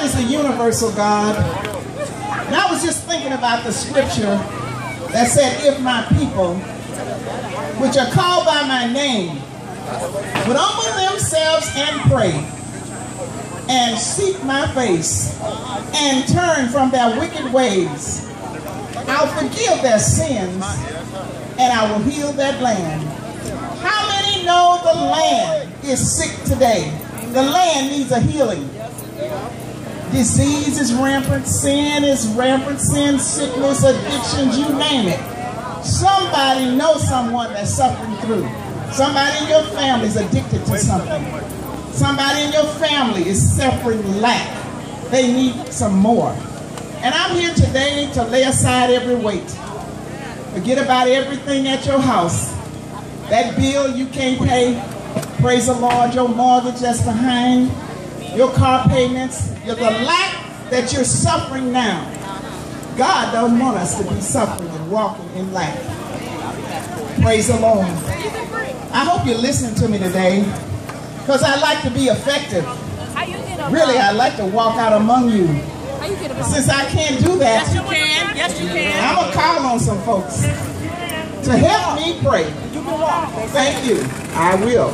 God is a universal God. And I was just thinking about the scripture that said, if my people, which are called by my name, would humble themselves and pray and seek my face and turn from their wicked ways, I'll forgive their sins and I will heal that land. How many know the land is sick today? The land needs a healing. Disease is rampant, sin is rampant, sin, sickness, addictions, you name it. Somebody knows someone that's suffering through. Somebody in your family is addicted to something. Somebody in your family is suffering lack. They need some more. And I'm here today to lay aside every weight. Forget about everything at your house. That bill you can't pay, praise the Lord, your mortgage that's behind, your car payments, the lack that you're suffering now. God doesn't want us to be suffering and walking in lack. Praise the Lord. I hope you're listening to me today because I like to be effective. Really, I like to walk out among you. Since I can't do that, yes, you can. Yes, you can. I'm going to call on some folks to help me pray. Thank you. I will.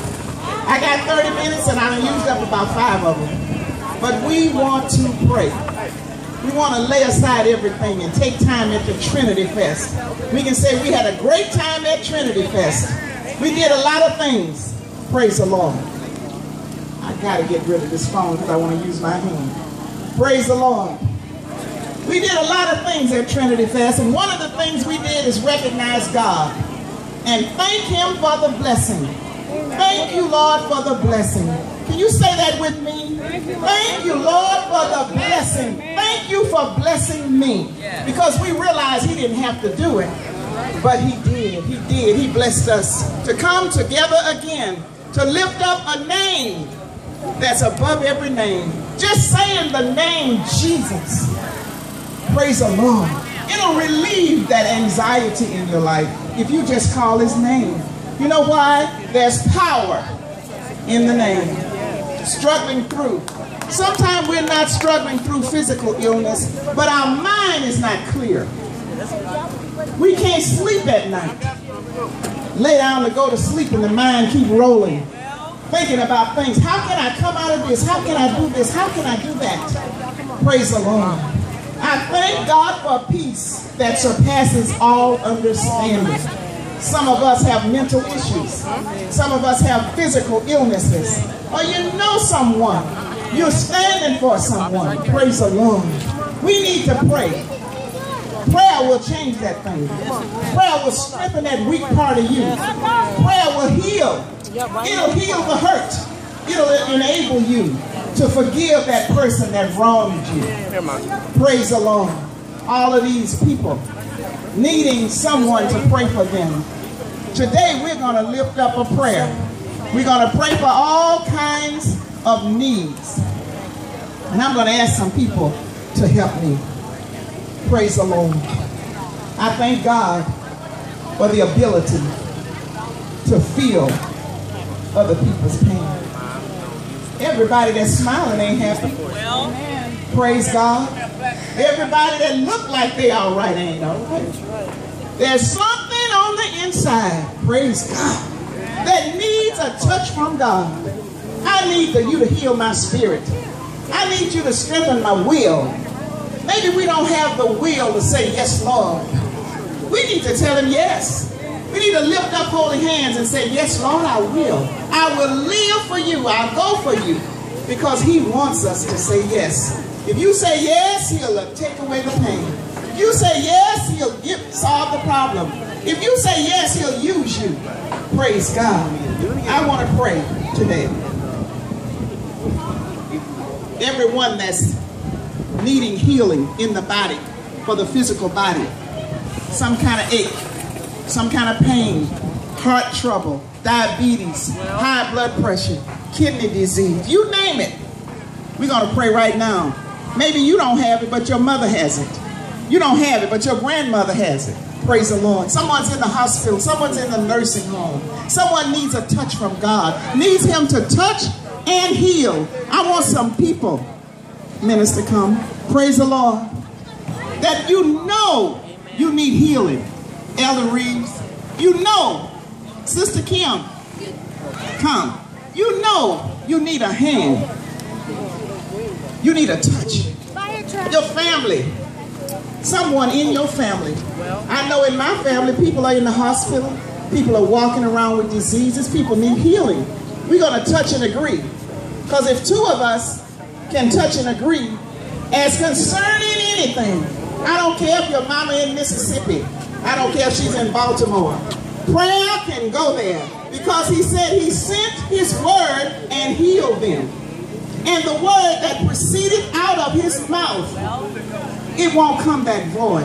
I got 30 minutes and I've used up about five of them. But we want to pray. We want to lay aside everything and take time at the Trinity Fest. We can say we had a great time at Trinity Fest. We did a lot of things. Praise the Lord. I got to get rid of this phone because I want to use my hand. Praise the Lord. We did a lot of things at Trinity Fest, and one of the things we did is recognize God and thank Him for the blessing. Thank you, Lord, for the blessing. Can you say that with me? Thank you, Lord, for the blessing. Thank you for blessing me. Because we realize He didn't have to do it, but He did. He did. He blessed us to come together again to lift up a name that's above every name. Just saying the name Jesus. Praise the Lord. It'll relieve that anxiety in your life if you just call his name. You know why? There's power in the name. Struggling through. Sometimes we're not struggling through physical illness, but our mind is not clear. We can't sleep at night. Lay down to go to sleep and the mind keep rolling. Thinking about things. How can I come out of this? How can I do this? How can I do that? Praise the Lord. I thank God for peace that surpasses all understanding. Some of us have mental issues. Some of us have physical illnesses. Or you know someone. You're standing for someone. Praise the Lord. We need to pray. Prayer will change that thing. Prayer will strengthen that weak part of you. Prayer will heal. It'll heal the hurt. It'll enable you to forgive that person that wronged you. Praise the Lord. All of these people needing someone to pray for them. Today we're going to lift up a prayer. We're going to pray for all kinds of needs. And I'm going to ask some people to help me. Praise the Lord. I thank God for the ability to feel other people's pain. Everybody that's smiling ain't happy. Well, Praise God. Everybody that look like they all right ain't all right. There's something on the inside, praise God, that needs a touch from God. I need for you to heal my spirit. I need you to strengthen my will. Maybe we don't have the will to say, yes, Lord. We need to tell him yes. We need to lift up holy hands and say, yes, Lord, I will. I will live for you. I'll go for you. Because he wants us to say yes. If you say yes, he'll uh, take away the pain. If you say yes, he'll get, solve the problem. If you say yes, he'll use you. Praise God. I want to pray today. Everyone that's needing healing in the body, for the physical body, some kind of ache, some kind of pain, heart trouble, diabetes, high blood pressure, kidney disease, you name it. We're going to pray right now. Maybe you don't have it, but your mother has it. You don't have it, but your grandmother has it. Praise the Lord. Someone's in the hospital. Someone's in the nursing home. Someone needs a touch from God. Needs him to touch and heal. I want some people minister come. Praise the Lord. That you know you need healing. Elder Reeves, you know. Sister Kim, come. You know you need a hand. You need a touch. Your family. Someone in your family. I know in my family, people are in the hospital. People are walking around with diseases. People need healing. We're going to touch and agree. Because if two of us can touch and agree as concerning anything, I don't care if your mama in Mississippi. I don't care if she's in Baltimore. Prayer can go there because he said he sent his word and healed them. And the word that proceeded out of his mouth, it won't come back void.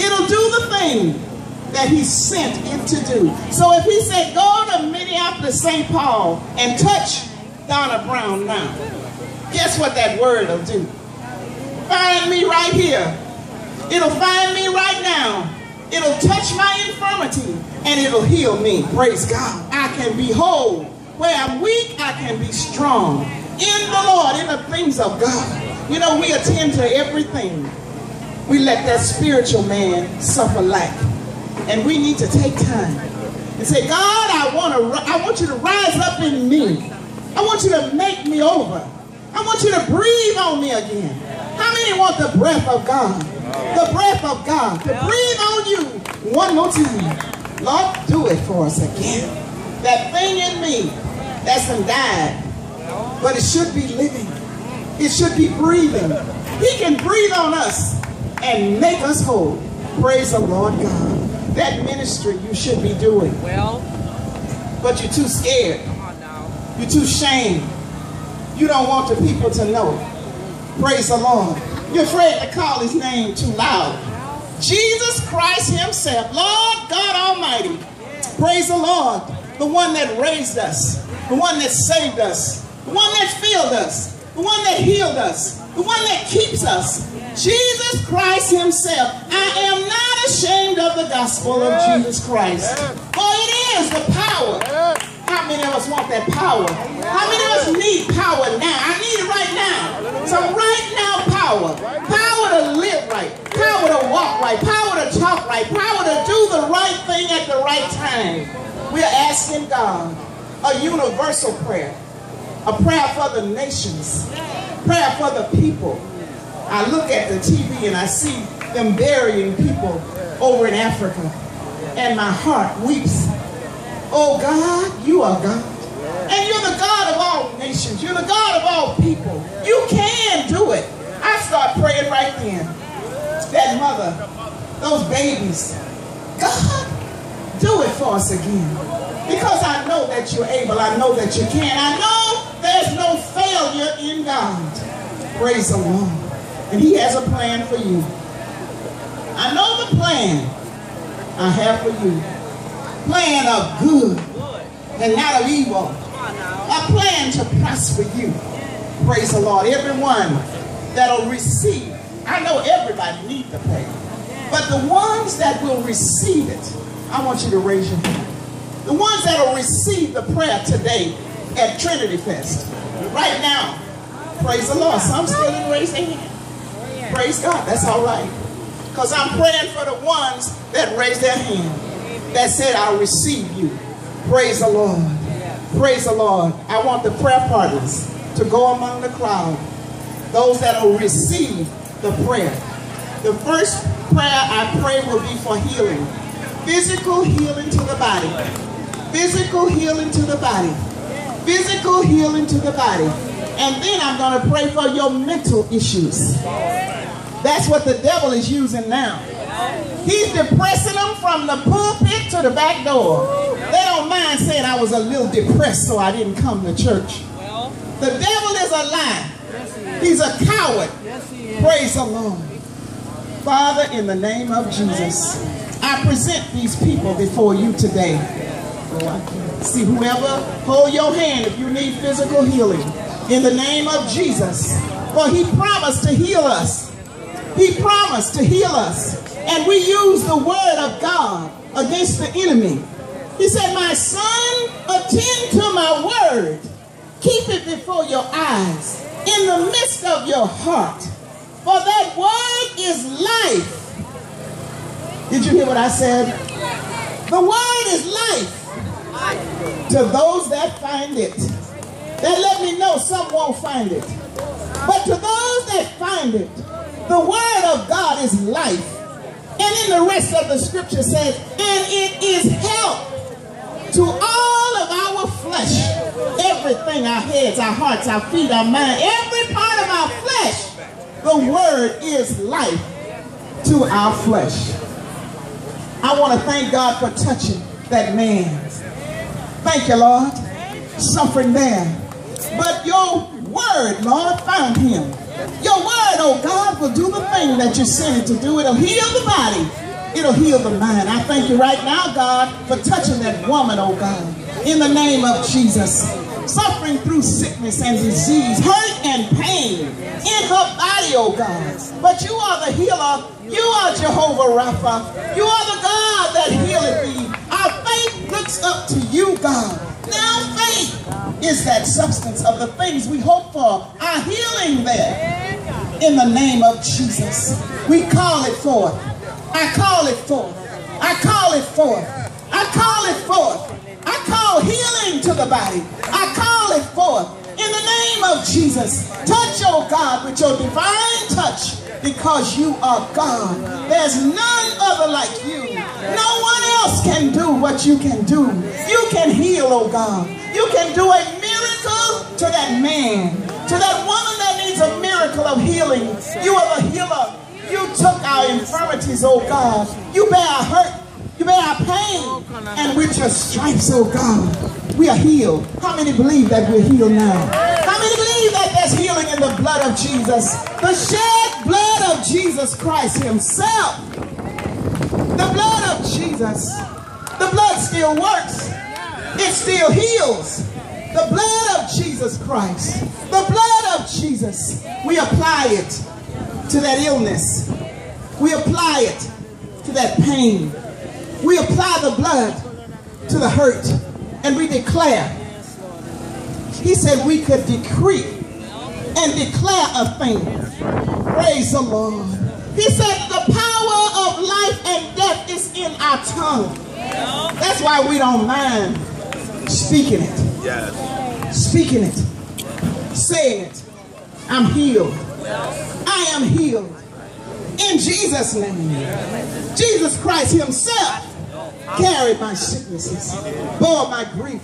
It'll do the thing that he sent it to do. So if he said, go to Minneapolis, St. Paul, and touch Donna Brown now, guess what that word will do? Find me right here. It'll find me right now. It'll touch my infirmity and it'll heal me. Praise God. I can be whole. Where I'm weak, I can be strong. In the Lord, in the things of God. You know, we attend to everything. We let that spiritual man suffer lack. And we need to take time and say, God, I want to I want you to rise up in me. I want you to make me over. I want you to breathe on me again. How many want the breath of God? The breath of God to breathe on you one more time. Lord, do it for us again. That thing in me that's died, but it should be living. It should be breathing. He can breathe on us and make us whole. Praise the Lord God. That ministry you should be doing. Well, but you're too scared. You're too shamed. You don't want the people to know. Praise the Lord. You're afraid to call his name too loud. Jesus Christ himself, Lord God Almighty. Praise the Lord. The one that raised us. The one that saved us. The one that filled us. The one that healed us. The one that keeps us. Jesus Christ himself. I am not ashamed of the gospel of Jesus Christ. For it is the power how many of us want that power? How many of us need power now? I need it right now. Some right now power. Power to live right. Power to walk right. Power to talk right. Power to do the right thing at the right time. We are asking God a universal prayer. A prayer for the nations. Prayer for the people. I look at the TV and I see them burying people over in Africa. And my heart weeps Oh God, you are God. And you're the God of all nations. You're the God of all people. You can do it. I start praying right then. That mother, those babies. God, do it for us again. Because I know that you're able. I know that you can. I know there's no failure in God. Praise the Lord. And he has a plan for you. I know the plan I have for you plan of good and not of evil. A plan to prosper you. Praise the Lord. Everyone that'll receive. I know everybody needs the prayer. But the ones that will receive it, I want you to raise your hand. The ones that will receive the prayer today at Trinity Fest. Right now. Praise the Lord. Some still didn't raise their hand. Praise God. That's all right. Because I'm praying for the ones that raise their hand that said, I'll receive you. Praise the Lord. Praise the Lord. I want the prayer partners to go among the crowd. Those that will receive the prayer. The first prayer I pray will be for healing. Physical healing to the body. Physical healing to the body. Physical healing to the body. And then I'm going to pray for your mental issues. That's what the devil is using now. He's depressing them from the pulpit to the back door. They don't mind saying I was a little depressed so I didn't come to church. The devil is a lie. He's a coward. Praise the Lord. Father, in the name of Jesus, I present these people before you today. See, whoever, hold your hand if you need physical healing. In the name of Jesus. For he promised to heal us. He promised to heal us and we use the word of God against the enemy. He said, my son, attend to my word. Keep it before your eyes. in the midst of your heart. For that word is life. Did you hear what I said? The word is life to those that find it. That let me know some won't find it. But to those that find it, the word of God is life. And in the rest of the scripture says, and it is help to all of our flesh. Everything, our heads, our hearts, our feet, our mind, every part of our flesh, the word is life to our flesh. I want to thank God for touching that man. Thank you, Lord. Suffering there. But your word, Lord, found him. Your word, oh God, will do the thing that you sent it to do. It'll heal the body. It'll heal the mind. I thank you right now, God, for touching that woman, oh God. In the name of Jesus. Suffering through sickness and disease, hurt and pain in her body, oh God. But you are the healer. You are Jehovah Rapha. You are the God that healeth thee. Our faith looks up to you, God. Now faith is that substance of the things we hope for. Our healing there. In the name of Jesus. We call it forth. I call it forth. I call it forth. I call it forth. I call healing to the body. I call it forth. In the name of Jesus. Touch, oh God, with your divine touch because you are God. There's none other like you. No one else can do what you can do. You can heal, oh God. You can do a miracle to that man, to that woman that needs a miracle of healing. You are the healer. You took our infirmities, oh God. You bear our hurt. You bear our pain. And with your stripes, oh God, we are healed. How many believe that we're healed now? How many believe that there's healing in the blood of Jesus? The shed blood of Jesus Christ himself. The blood of Jesus. The blood still works. It still heals. The blood of Jesus Christ. The blood of Jesus. We apply it to that illness. We apply it to that pain. We apply the blood to the hurt. And we declare. He said we could decree and declare a thing. Praise the Lord. He said the power of life and death is in our tongue. That's why we don't mind speaking it. Yes. Speaking it. Saying it. I'm healed. I am healed. In Jesus' name. Jesus Christ himself carried my sicknesses, bore my grief,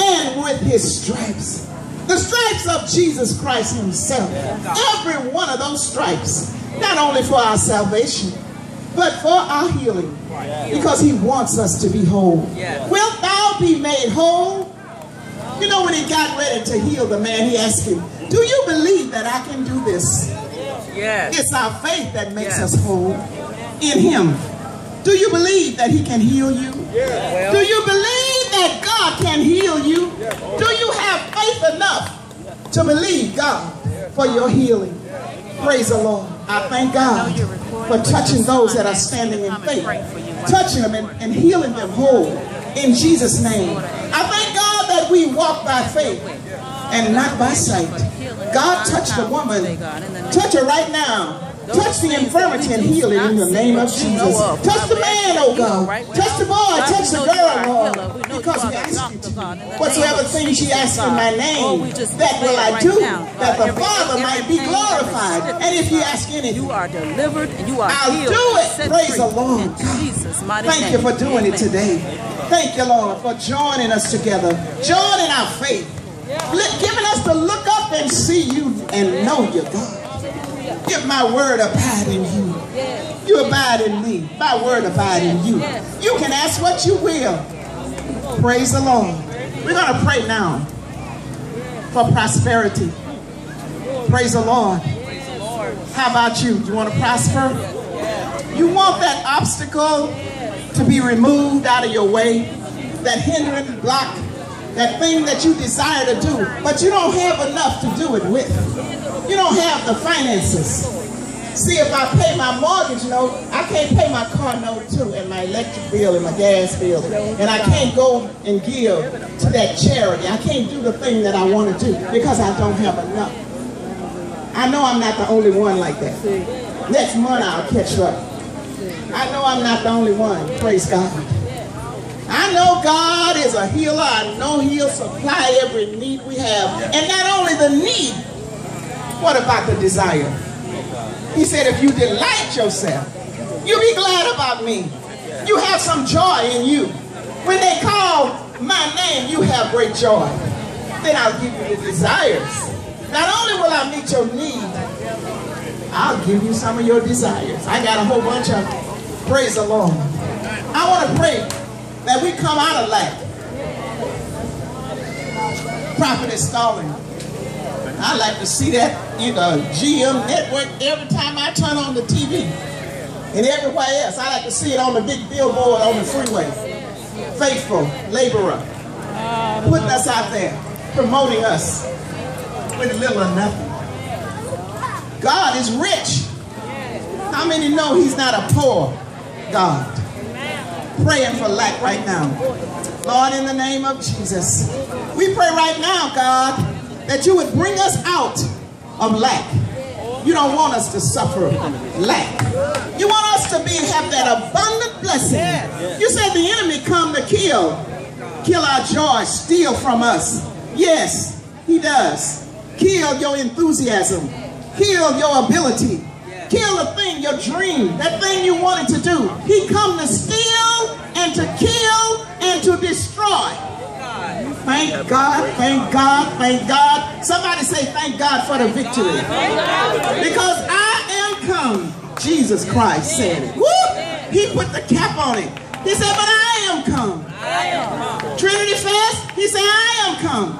and with his stripes. The stripes of Jesus Christ himself. Every one of those stripes. Not only for our salvation, but for our healing. Because he wants us to be whole. Wilt thou be made whole? You know when he got ready to heal the man, he asked him, do you believe that I can do this? Yes. It's our faith that makes Yes. us whole in him. Do you believe that he can heal you? Well, Do you believe that God can heal you? Do you have faith enough to believe God for your healing? Praise the Lord. I thank God for touching those that are standing in faith, touching them and, and healing them whole in Jesus' name. I thank God that we walk by faith and not by sight. God touched the woman. Touch her right now. Touch the infirmity and heal it in the name of Jesus. Touch the man, oh God. Touch the boy. Touch the girl, Lord. Because we ask you to. Whatsoever things ye ask in my name, that will I do, that the Father might be glorified. And if you ask anything, You are delivered and you are I'll healed. do it. Praise the Lord. Jesus' mighty Thank you for doing it today. Thank you, Lord, for joining us together, joining our faith, giving us to look up and see you and know you, God. If my word abide in you, you abide in me. My word abide in you. You can ask what you will. Praise the Lord. We're going to pray now for prosperity. Praise the Lord. How about you? Do you want to prosper? You want that obstacle to be removed out of your way, that hindering block, that thing that you desire to do, but you don't have enough to do it with. You don't have the finances. See, if I pay my mortgage note, I can't pay my car note too, and my electric bill and my gas bill. And I can't go and give to that charity. I can't do the thing that I want to do because I don't have enough. I know I'm not the only one like that. Next month I'll catch up. I know I'm not the only one. Praise God. I know God is a healer. I know He'll supply every need we have. And not only the need, what about the desire? He said, if you delight yourself, you be glad about me. You have some joy in you. When they call my name, you have great joy. Then I'll give you the desires. Not only will I meet your need, I'll give you some of your desires. I got a whole bunch of them. Praise the Lord. I want to pray that we come out of lack. Prophet is stalling. I like to see that in the GM network every time I turn on the TV. And everywhere else. I like to see it on the big billboard on the freeway. Faithful laborer. Putting us out there. Promoting us with little or nothing. God is rich. How many know he's not a poor God? Praying for lack right now. Lord, in the name of Jesus, we pray right now, God, that you would bring us out of lack. You don't want us to suffer lack. You want us to be have that abundant blessing. You said the enemy come to kill, kill our joy, steal from us. Yes, he does. Kill your enthusiasm. Kill your ability. Kill the thing, your dream, that thing you wanted to do. He come to steal and to kill and to destroy. Thank God, thank God, thank God. Somebody say thank God for the victory. Because I am come. Jesus Christ said it. Woo! He put the cap on it. He said, but I am come. I am come. Trinity Fest, he said, I am come.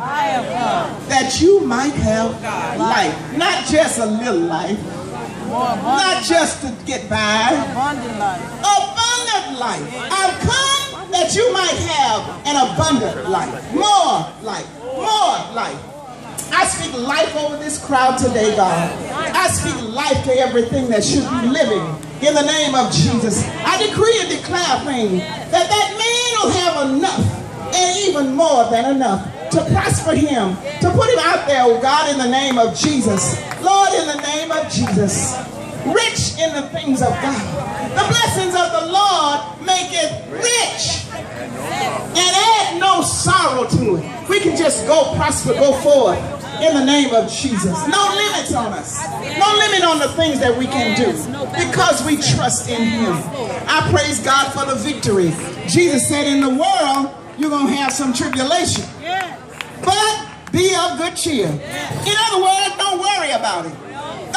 That you might have life. Not just a little life. Not just to get by. Abundant life. Abundant life. Have an abundant life. More life. More life. I speak life over this crowd today, God. I speak life to everything that should be living in the name of Jesus. I decree and declare things that that man will have enough and even more than enough to prosper him, to put him out there, oh God, in the name of Jesus. Lord, in the name of Jesus. Rich in the things of God. The blessings of the Lord make it rich and add no sorrow to it. We can just go prosper, go forward in the name of Jesus. No limits on us. No limit on the things that we can do because we trust in him. I praise God for the victory. Jesus said in the world, you're going to have some tribulation. But be of good cheer. In other words, don't worry about it.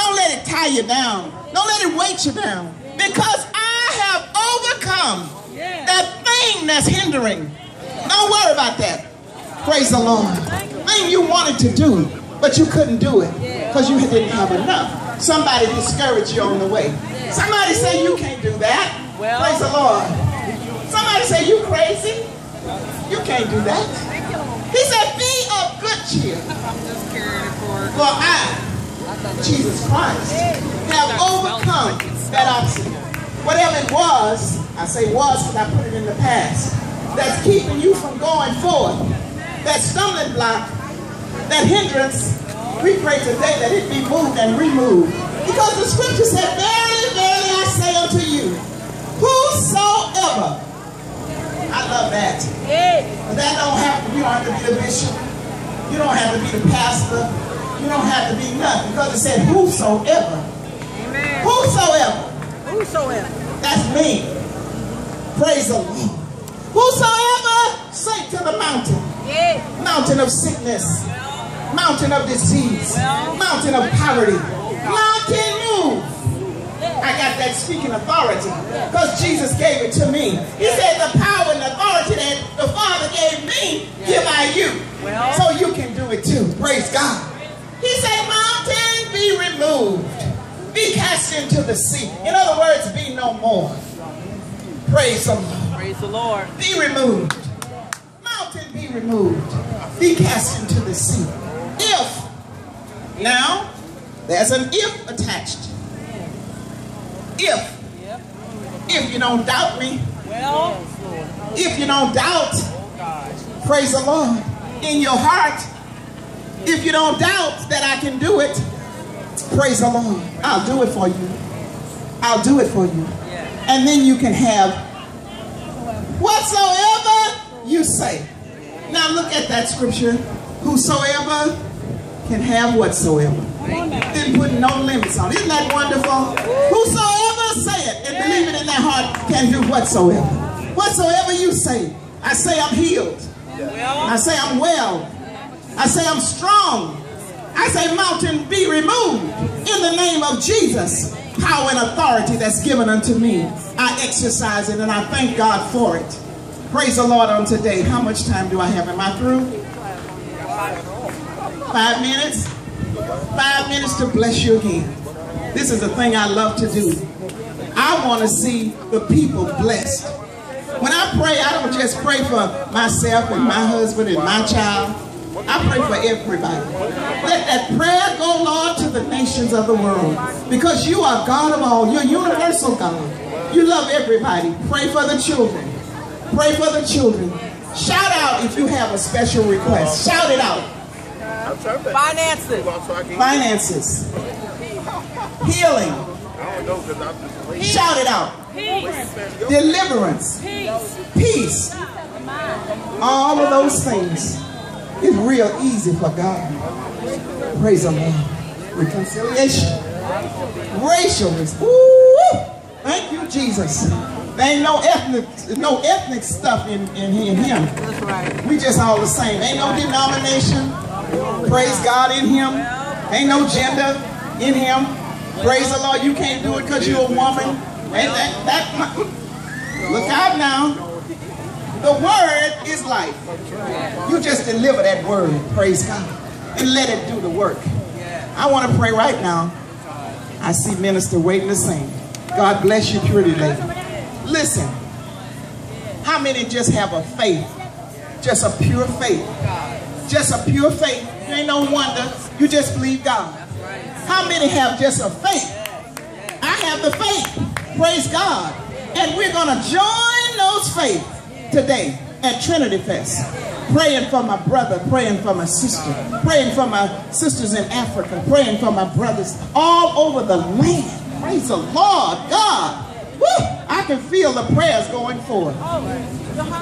Don't let it tie you down. Don't let it weight you down. Because I have overcome that thing that's hindering. Don't worry about that. Praise the Lord. Thing you wanted to do, but you couldn't do it because you didn't have enough. Somebody discouraged you on the way. Somebody say you can't do that. Praise the Lord. Somebody say you crazy. You can't do that. He said, be of good cheer. For I, Jesus Christ, have overcome that obstacle. Whatever it was, I say was because I put it in the past, that's keeping you from going forward. That stumbling block, that hindrance, we pray today that it be moved and removed. Because the scripture said, Verily, verily, I say unto you, whosoever I love that. But that don't have to, you don't have to be the bishop. You don't have to be the pastor. You don't have to be nothing. Because it said whosoever. Amen. Whosoever. Whosoever. That's me. Praise the Lord. Whosoever say to the mountain, Yeah. mountain of sickness, mountain of disease, mountain of poverty, mountain move. I got that speaking authority because Jesus gave it to me. He said the power and authority that the Father gave me, give I you. Well. So you can do it too. Praise God. Cast into the sea. In other words, be no more. Praise the Lord. Praise the Lord. Be removed. Mountain be removed. Be cast into the sea. If. Now, there's an if attached. If. If you don't doubt me. Well, If you don't doubt. Praise the Lord. In your heart. If you don't doubt that I can do it. Praise the Lord. I'll do it for you. I'll do it for you. And then you can have whatsoever you say. Now look at that scripture. Whosoever can have whatsoever. Didn't put no limits on. Isn't that wonderful? Whosoever say it and believe it in their heart can do whatsoever. Whatsoever you say. I say I'm healed. I say I'm well. I say I'm strong. I say mountain be removed in the name of Jesus. Power and authority that's given unto me. I exercise it and I thank God for it. Praise the Lord on today. How much time do I have? Am I through? Five minutes? Five minutes to bless you again. This is the thing I love to do. I want to see the people blessed. When I pray, I don't just pray for myself and my husband and my child. I pray for everybody. Let that prayer go, Lord, to the nations of the world. Because you are God of all. You're universal God. You love everybody. Pray for the children. Pray for the children. Shout out if you have a special request. Shout it out. Finances. Finances. Healing. Shout it out. Deliverance. Peace. All of those things. It's real easy for God. Praise the Lord. Reconciliation. Racialism. Woo! Thank you, Jesus. There ain't no ethnic, no ethnic stuff in, in, in him. That's right. We just all the same. Ain't no denomination. Praise God in him. Ain't no gender in him. Praise the Lord. You can't do it because you're a woman. Ain't that, that, look out now. The word is life. You just deliver that word. Praise God. And let it do the work. I want to pray right now. I see minister waiting to sing. God bless you, pretty lady. Listen. How many just have a faith? Just a pure faith. Just a pure faith. Ain't no wonder. You just believe God. How many have just a faith? I have the faith. Praise God. And we're going to join those faith today at Trinity Fest. Praying for my brother, praying for my sister, praying for my sisters in Africa, praying for my brothers all over the land. Praise the Lord God. Woo! I can feel the prayers going forth.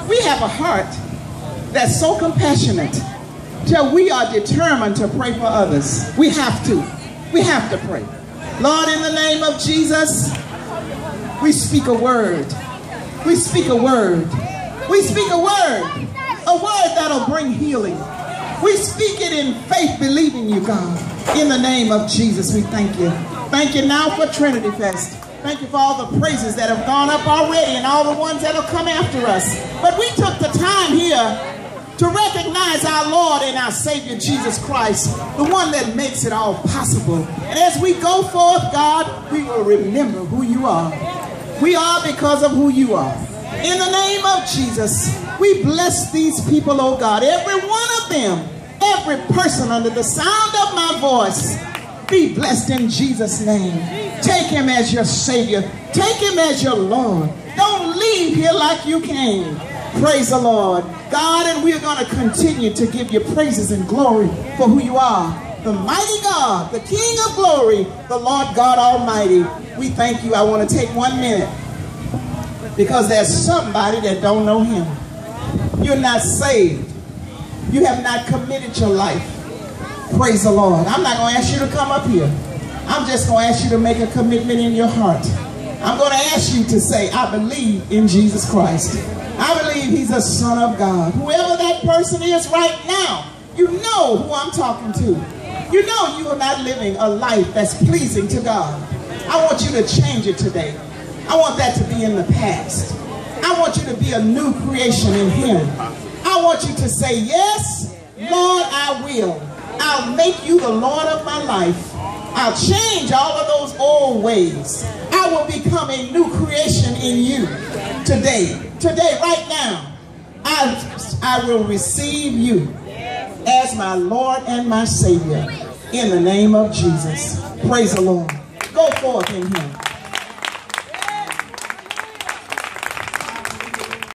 We have a heart that's so compassionate till we are determined to pray for others. We have to. We have to pray. Lord, in the name of Jesus, we speak a word. We speak a word. We speak a word. A word that'll bring healing. We speak it in faith, believing you, God. In the name of Jesus, we thank you. Thank you now for Trinity Fest. Thank you for all the praises that have gone up already and all the ones that'll come after us. But we took the time here to recognize our Lord and our Savior Jesus Christ, the one that makes it all possible. And as we go forth, God, we will remember who you are. We are because of who you are. In the name of Jesus, we bless these people, oh God, every one of them, every person under the sound of my voice, be blessed in Jesus' name. Take him as your Savior. Take him as your Lord. Don't leave here like you came. Praise the Lord. God, and we are going to continue to give you praises and glory for who you are. The mighty God, the King of glory, the Lord God Almighty. We thank you. I want to take one minute because there's somebody that don't know him. You're not saved. You have not committed your life. Praise the Lord. I'm not going to ask you to come up here. I'm just going to ask you to make a commitment in your heart. I'm going to ask you to say, I believe in Jesus Christ. I believe he's a son of God. Whoever that person is right now, you know who I'm talking to. You know you are not living a life that's pleasing to God. I want you to change it today. I want that to be in the past. I want you to be a new creation in him. I want you to say, yes, Lord, I will. I'll make you the Lord of my life. I'll change all of those old ways. I will become a new creation in you today. Today, right now, I, I will receive you as my Lord and my Savior in the name of Jesus. Praise the Lord. Go forth in him.